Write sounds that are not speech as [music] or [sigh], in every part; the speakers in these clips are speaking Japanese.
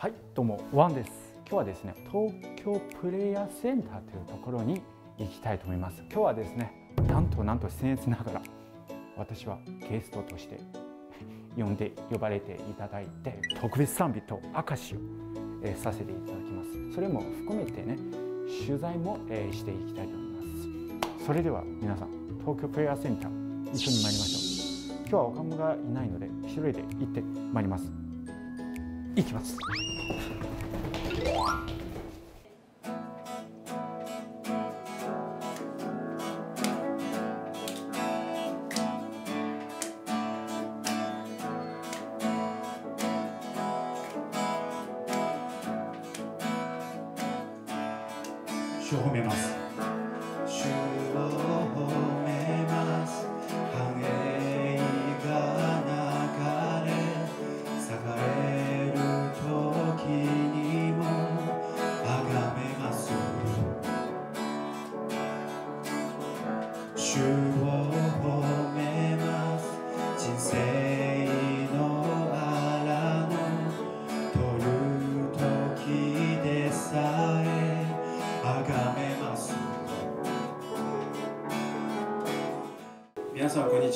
はいどうもワンです。今日はですね東京プレイヤーセンターというところに行きたいと思います。今日はですねなんとなんと僭越ながら私はゲストとして呼んで呼ばれていただいて特別賛美と証しを、えー、させていただきます。それも含めてね取材も、えー、していきたいと思います。それでは皆さん東京プレイヤーセンター一緒に参りましょう。今日は岡村がいないので一人で行ってまいります。行きます。主を褒めます。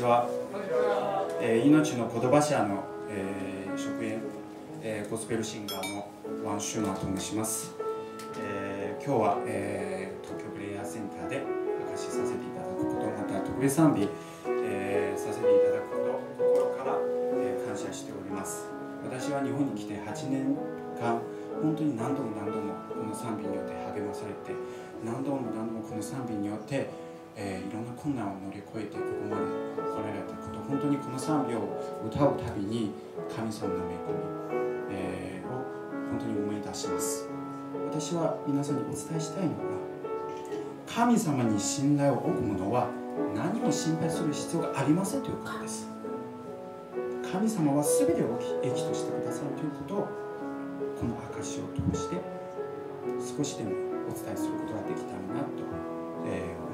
ちは、えー命の言葉社の、えー職員、えーゴスペルシンガーのワン・シューマーと申します、えー今日は、えー東京プレイヤーセンターで明かしさせていただくことまた特別賛美、えーさせていただくこと心から、えー感謝しております。私は日本に来て8年間本当に何度も何度もこの賛美によって励まされて何度も何度もこの賛美によって、えーいろんな困難を乗り越えてここまで来られたこと本当にこの賛美を歌うたびに神様の恵み、えーを本当に思い出します。私は皆さんにお伝えしたいのが神様に信頼を置く者は何も心配する必要がありませんということです。神様は全てを益としてくださるということをこの証を通して少しでもお伝えすることができたらなと、えー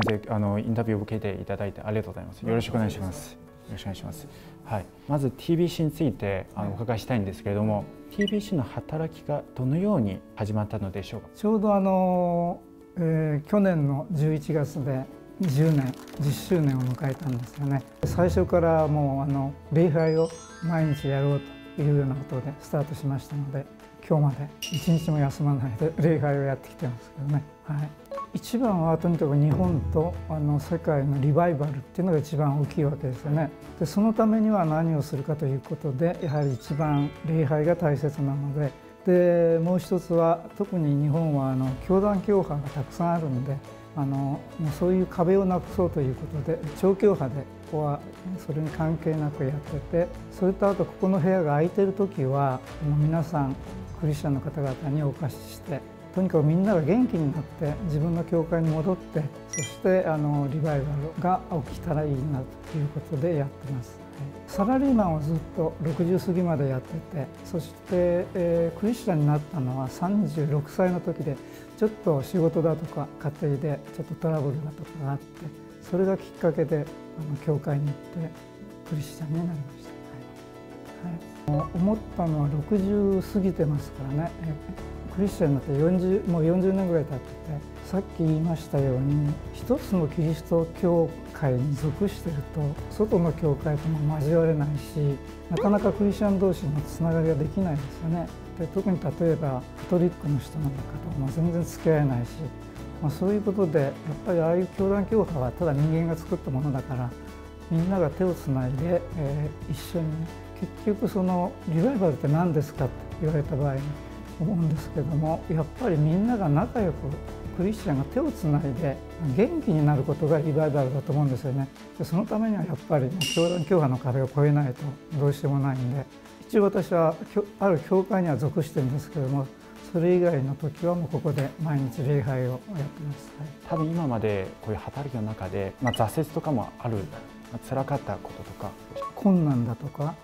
先生あのインタビューを受けていただいてありがとうございます。よろしくお願いします。よろしくお願いします。はい。まず TBC についてあのお伺いしたいんですけれども TBC の働きがどのように始まったのでしょうか？ちょうどあの、えー去年の11月で10年10周年を迎えたんですよね。最初からもうあの礼拝を毎日やろうというようなことでスタートしましたので今日まで一日も休まないで礼拝をやってきてますけどね、はい、一番はとにかく日本とあの世界のリバイバルっていうのが一番大きいわけですよね。でそのためには何をするかということでやはり一番礼拝が大切なので。でもう一つは特に日本はあの教団教派がたくさんあるんであのもうそういう壁をなくそうということで超教派でここはそれに関係なくやっててそれとあとここの部屋が空いてる時はもう皆さんクリスチャンの方々にお貸ししてとにかくみんなが元気になって自分の教会に戻ってそしてあのリバイバルが起きたらいいなということでやってます。サラリーマンをずっと60過ぎまでやっててそして、えークリスチャンになったのは36歳の時でちょっと仕事だとか家庭でちょっとトラブルだとかがあってそれがきっかけであの教会に行ってクリスチャンになりました。はいはい、思ったのは60過ぎてますからねクリスチャンになって40もう40年ぐらい経っててさっき言いましたように一つのキリスト教会に属してると外の教会とも交われないしなかなかクリスチャン同士のつながりができないですよね。で特に例えばカトリックの人なんかとも全然付き合えないし、まあ、そういうことでやっぱりああいう教団教派はただ人間が作ったものだからみんなが手をつないで、えー一緒にね結局そのリバイバルって何ですかって言われた場合に思うんですけどもやっぱりみんなが仲良くクリスチャンが手をつないで元気になることがリバイバルだと思うんですよね。でそのためにはやっぱり教団教派の壁を越えないとどうしようもないんで一応私はある教会には属してるんですけどもそれ以外の時はもうここで毎日礼拝をやってます、はい。多分今までこういう働きの中で、まあ、挫折とかもある、まあ、辛かったこととか、困難だとか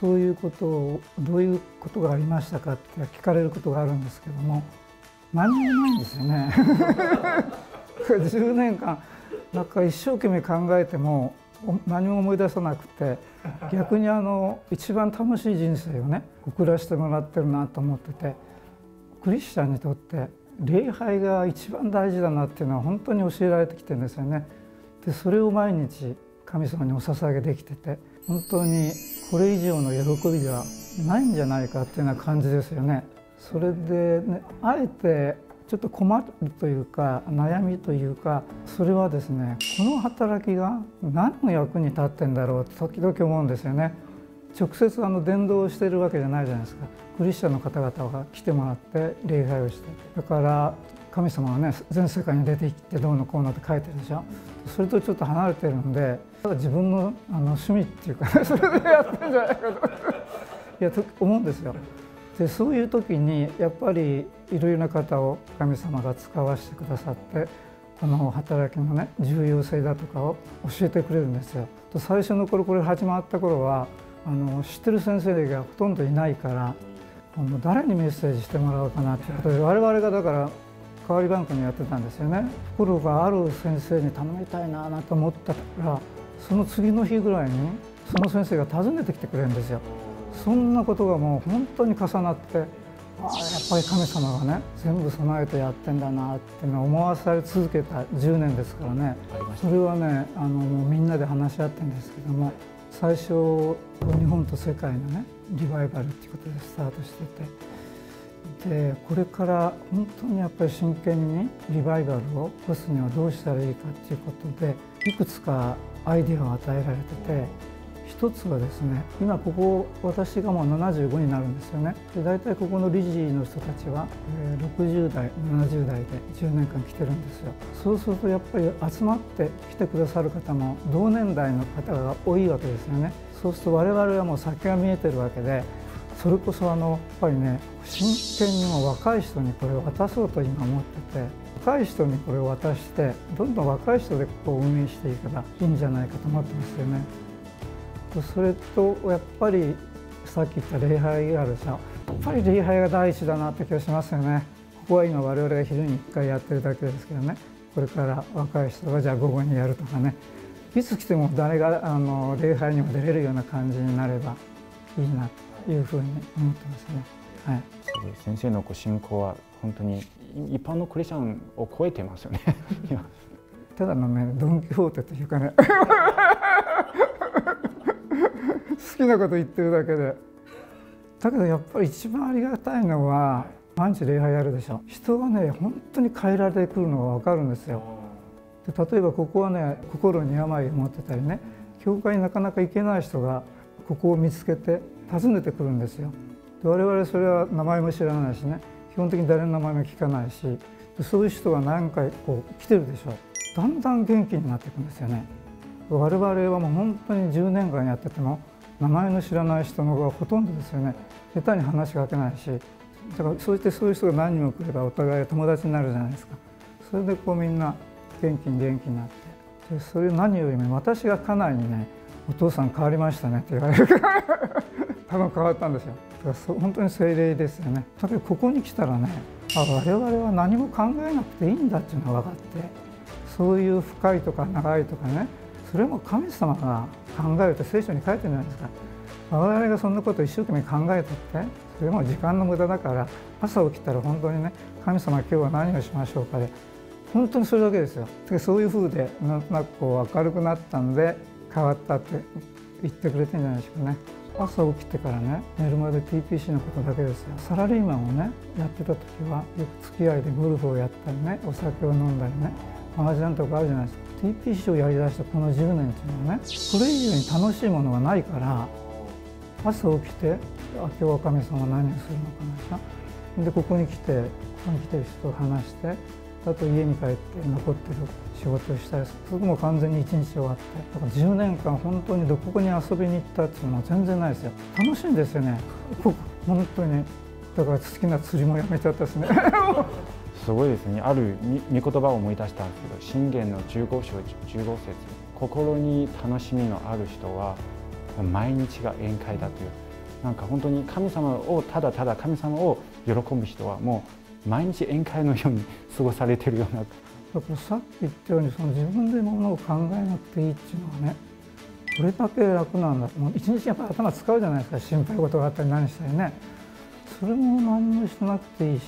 そういうことをどういうことがありましたかって聞かれることがあるんですけども何もないんですよね [laughs] 10年間なんか一生懸命考えても何も思い出さなくて逆にあの一番楽しい人生をね送らせてもらってるなと思っててクリスチャンにとって礼拝が一番大事だなっていうのは本当に教えられてきてるんですよね。でそれを毎日神様にお捧げできてて本当にこれ以上の喜びがないんじゃないかっていうような感じですよね。それで、ね、あえてちょっと困るというか悩みというかそれはですねこの働きが何の役に立ってんだろうって時々思うんですよね。直接あの伝道してるわけじゃないじゃないですかクリスチャンの方々が来てもらって礼拝をしてだから神様がね全世界に出て行ってどうのこうのって書いてるでしょそれとちょっと離れてるんでただ自分のあの趣味っていうか、ね、[laughs] それでやってるんじゃないかといやと思うんですよ。でそういう時にやっぱりいろいろな方を神様が使わせてくださってこの働きのね重要性だとかを教えてくれるんですよ。と最初の頃これ始まった頃はあの知ってる先生がほとんどいないからもう誰にメッセージしてもらおうかなっていうことで我々がだから代わり番組やってたんですよね。ところがある先生に頼みたいなと思ったらその次の日ぐらいにその先生が訪ねてきてくれるんですよ。そんなことがもう本当に重なってああやっぱり神様がね全部備えてやってんだなっての思わされ続けた10年ですからね。それはねあのもうみんなで話し合ってるんですけども最初日本と世界のねリバイバルっていうことでスタートしてて。でこれから本当にやっぱり真剣にリバイバルを起こすにはどうしたらいいかっていうことでいくつかアイデアを与えられてて一つはですね今ここ私がもう75になるんですよね。で大体ここの理事の人たちは60代70代で10年間来てるんですよ。そうするとやっぱり集まって来てくださる方も同年代の方が多いわけですよね。そうすると我々はもう先が見えてるわけでそれこそあのやっぱりね真剣にも若い人にこれを渡そうと今思ってて若い人にこれを渡してどんどん若い人でここを運営していけばいいんじゃないかと思ってますよね。それとやっぱりさっき言った礼拝があるじゃんやっぱり礼拝が第一だなって気がしますよね。ここは今我々が昼に1回やってるだけですけどね。これから若い人がじゃあ午後にやるとかね。いつ来ても誰があの礼拝にも出れるような感じになればいいなというふうに思ってますね。はい、先生のご信仰は本当に一般のクリスチャンを超えてますよね。[laughs] ただのねドン・キホーテというかね。[laughs] 好きなこと言ってるだけで。だけどやっぱり一番ありがたいのは毎日礼拝やるでしょ。人がね本当に変えられてくるのが分かるんですよ。で例えばここはね心に病を持ってたりね教会になかなか行けない人がここを見つけて訪ねてくるんですよ。で我々それは名前も知らないしね。基本的に誰の名前も聞かないしそういう人が何回こう来てるでしょ。うだんだん元気になっていくんですよね。我々はもう本当に10年間やってても名前の知らない人の方がほとんどですよね。下手に話しかけないし。だからそうしてそういう人が何人も来ればお互い友達になるじゃないですか。それでこうみんな元気に元気になって。でそれ何よりも私が家内にね「お父さん変わりましたね」って言われるから [laughs] 多分変わったんですよ。本当に精霊ですよね。だけどここに来たらねあ我々は何も考えなくていいんだっていうのが分かってそういう深いとか長いとかねそれも神様が考えると聖書に書いてるじゃないですか。我々がそんなことを一生懸命考えとってそれも時間の無駄だから朝起きたら本当にね神様今日は何をしましょうかで本当にそれだけですよ。そういうふうでなんとなくこう明るくなったんで変わったって言ってくれてるんじゃないでしょうかね。朝起きてからね寝るまで TPC のことだけですよ。サラリーマンをねやってた時はよく付き合いでゴルフをやったりねお酒を飲んだりね麻雀とかあるじゃないですか。TPC をやりだしたこの10年っていうのはねそれ以上に楽しいものがないから朝起きてあ今日は神様何をするのかなでここに来てここに来てる人と話してあと家に帰って残ってる仕事をしたりそこも完全に一日終わってだから10年間本当にどこに遊びに行ったっていうのは全然ないですよ。楽しいんですよね。本当にだから好きな釣りもやめちゃったしね。[laughs] すごいですね。ある御言葉を思い出したんですけど信玄の15章15節心に楽しみのある人は毎日が宴会だという。なんか本当に神様をただただ神様を喜ぶ人はもう毎日宴会のように過ごされてるような。だからさっき言ったようにその自分でものを考えなくていいっていうのはねこれだけ楽なんだもう一日やっぱり頭使うじゃないですか心配事があったり何したりね。それも何もしてなくていいし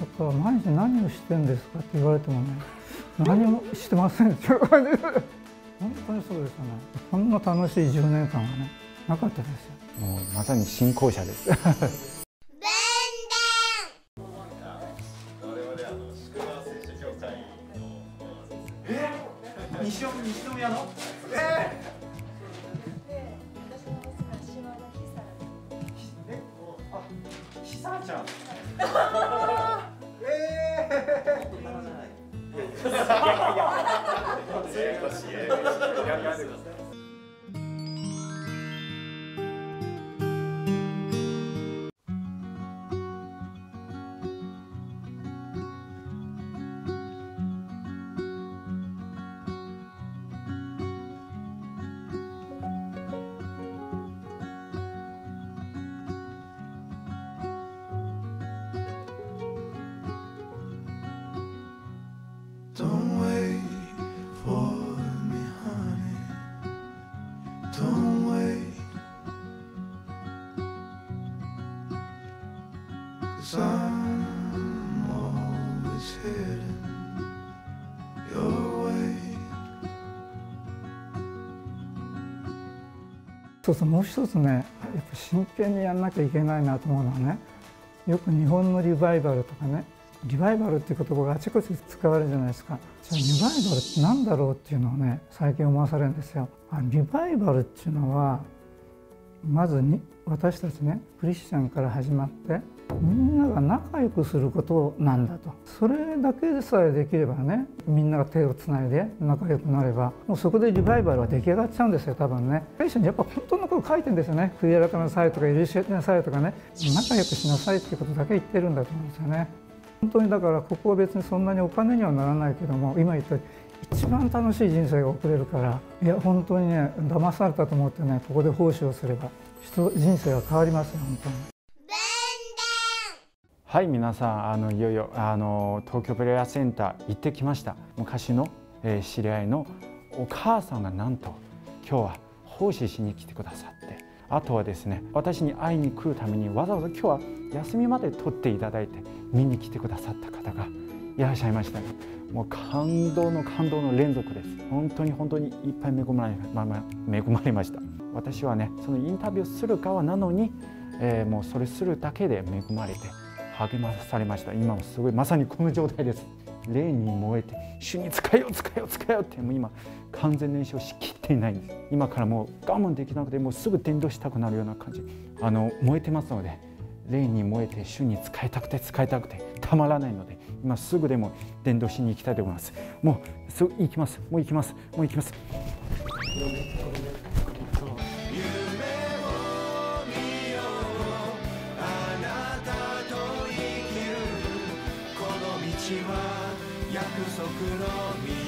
だから毎日何をしてんですかって言われてもね何もしてませんっていう感じで本当にそうですよね。こんな楽しい10年間はねなかったですよ。もうまさに信仰者ですちゃん。いやいや。そうそうもう一つねやっぱ真剣にやんなきゃいけないなと思うのはねよく日本のリバイバルとかねリバイバルっていう言葉があちこち使われるじゃないですか。じゃあリバイバルって何だろうっていうのをね最近思わされるんですよ。あリバイバルっていうのはまずに私たちねクリスチャンから始まってみんなが仲良くすることなんだと。それだけでさえできればねみんなが手をつないで仲良くなればもうそこでリバイバルは出来上がっちゃうんですよ多分ね。聖書にやっぱ本当のこと書いてるんですよね。悔い改めなさいとか許しなさいとかね。仲良くしなさいっていうことだけ言ってるんだと思うんですよね。本当にだからここは別にそんなにお金にはならないけども今言った一番楽しい人生が送れるからいや本当にね騙されたと思ってねここで奉仕をすれば人人生が変わりますよ本当に。はい皆さんあのいよいよあの東京プレイヤーセンター行ってきました。昔の、えー知り合いのお母さんがなんと今日は奉仕しに来てくださっあとはですね私に会いに来るためにわざわざ今日は休みまで取っていただいて見に来てくださった方がいらっしゃいましたね。もう感動の感動の連続です。本当に本当にいっぱい恵まれまま恵まれました。私はねそのインタビューする側なのに、えーもうそれするだけで恵まれて励まされました。今もすごいまさにこの状態です。霊に燃えて主に使えよ使えよ使えよってもう今完全燃焼しきっていないんです。今からもう我慢できなくてもうすぐ伝道したくなるような感じ。あの燃えてますので霊に燃えて主に使いたくて使いたくてたまらないので今すぐでも伝道しに行きたいと思います。もうすぐ行きます。もう行きます。もう行きます。の道